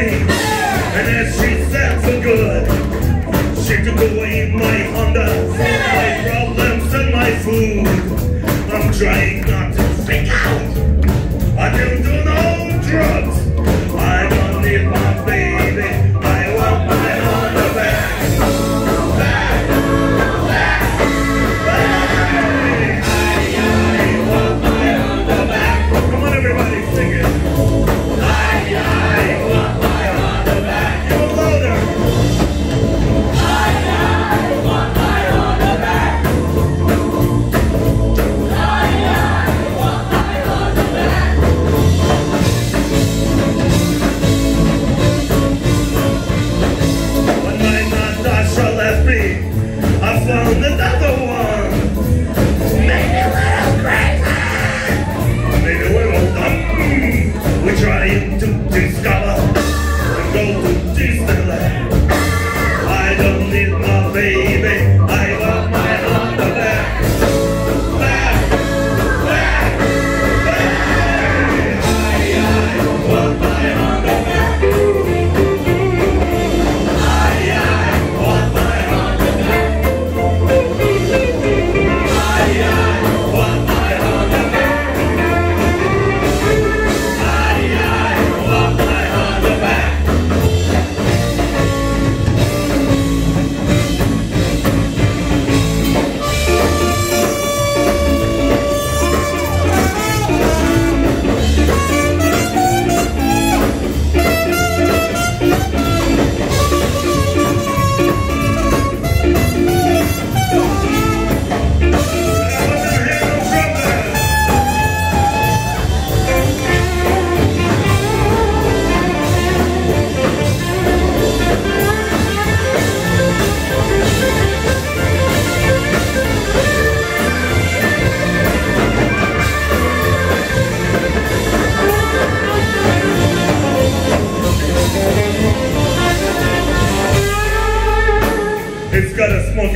me. And as she said for good, she took away my Honda, my problems and my food. I'm trying not to freak out. I don't do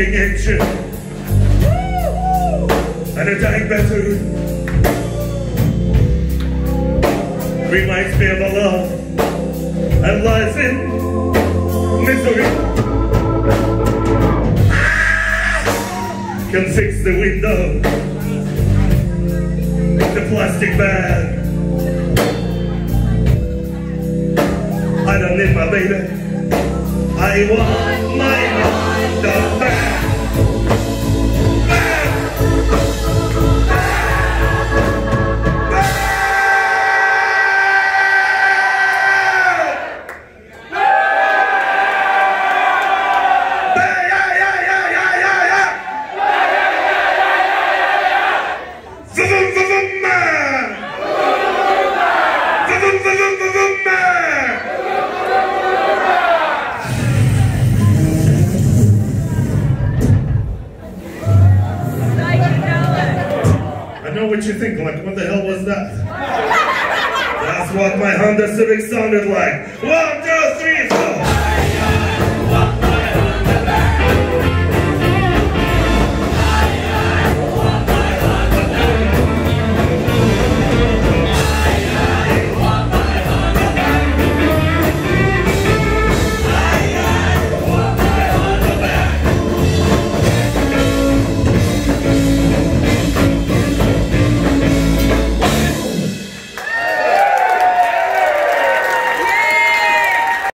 engine and a dying battery reminds me of a love and lies in misery. Can fix the window, with the plastic bag. I don't need my baby. I want what you think, like, what the hell was that? That's what my Honda Civic sounded like. One, two, three, four.